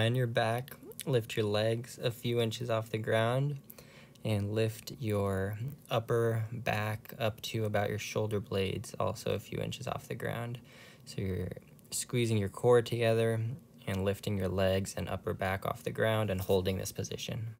on your back, lift your legs a few inches off the ground, and lift your upper back up to about your shoulder blades, also a few inches off the ground. So you're squeezing your core together and lifting your legs and upper back off the ground and holding this position.